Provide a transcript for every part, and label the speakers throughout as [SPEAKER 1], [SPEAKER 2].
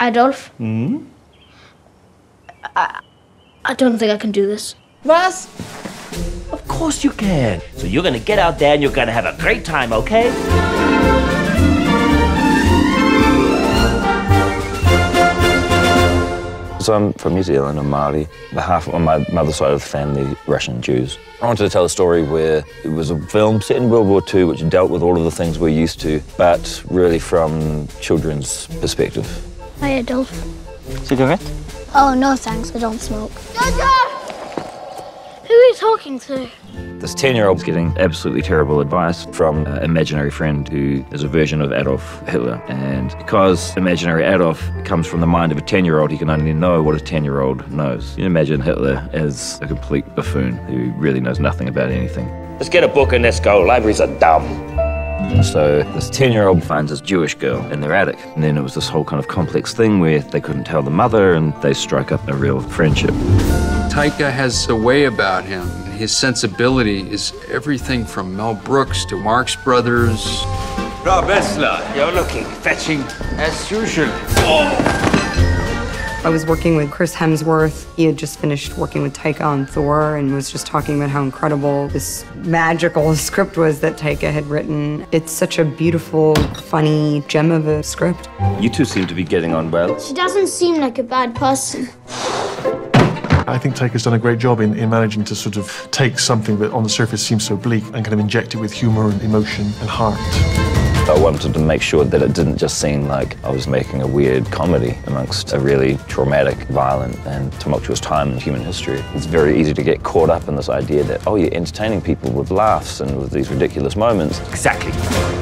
[SPEAKER 1] Adolf? Hmm? I, I don't think I can do this.
[SPEAKER 2] Was? Of course you can. So you're gonna get out there and you're gonna have a great time, okay?
[SPEAKER 3] So I'm from New Zealand, I'm Māori. The half on my mother's side of the family, Russian Jews. I wanted to tell a story where it was a film set in World War II which dealt with all of the things we're used to, but really from children's perspective.
[SPEAKER 1] Hi, Adolf.
[SPEAKER 3] Cigarette?
[SPEAKER 1] Oh, no thanks, I don't smoke. Dada! Who are you talking to?
[SPEAKER 3] This 10 year old's getting absolutely terrible advice from an imaginary friend who is a version of Adolf Hitler. And because imaginary Adolf comes from the mind of a 10 year old, he can only know what a 10 year old knows. You imagine Hitler as a complete buffoon who really knows nothing about anything.
[SPEAKER 2] Let's get a book and let's go. Libraries are dumb.
[SPEAKER 3] And so this 10 year old finds this Jewish girl in their attic. And then it was this whole kind of complex thing where they couldn't tell the mother and they strike up a real friendship.
[SPEAKER 4] Taika has a way about him. His sensibility is everything from Mel Brooks to Marx Brothers.
[SPEAKER 5] Rob Esler, you're looking fetching as usual. Oh.
[SPEAKER 6] I was working with Chris Hemsworth. He had just finished working with Taika on Thor and was just talking about how incredible this magical script was that Taika had written. It's such a beautiful, funny gem of a script.
[SPEAKER 3] You two seem to be getting on well.
[SPEAKER 1] She doesn't seem like a bad person.
[SPEAKER 7] I think Taika's done a great job in, in managing to sort of take something that on the surface seems so bleak and kind of inject it with humour and emotion and heart.
[SPEAKER 3] I wanted to make sure that it didn't just seem like I was making a weird comedy amongst a really traumatic, violent, and tumultuous time in human history. It's very easy to get caught up in this idea that, oh, you're entertaining people with laughs and with these ridiculous moments.
[SPEAKER 2] Exactly.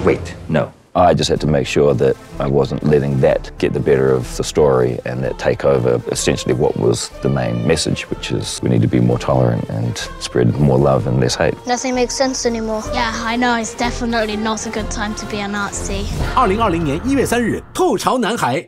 [SPEAKER 2] Wait, no.
[SPEAKER 3] I just had to make sure that I wasn't letting that get the better of the story and that take over essentially what was the main message, which is we need to be more tolerant and spread more love and less hate.
[SPEAKER 1] Nothing makes sense anymore. Yeah, I know it's definitely not a good time to be a Nazi.
[SPEAKER 8] 二零二零年一月三日，《兔嘲男孩》。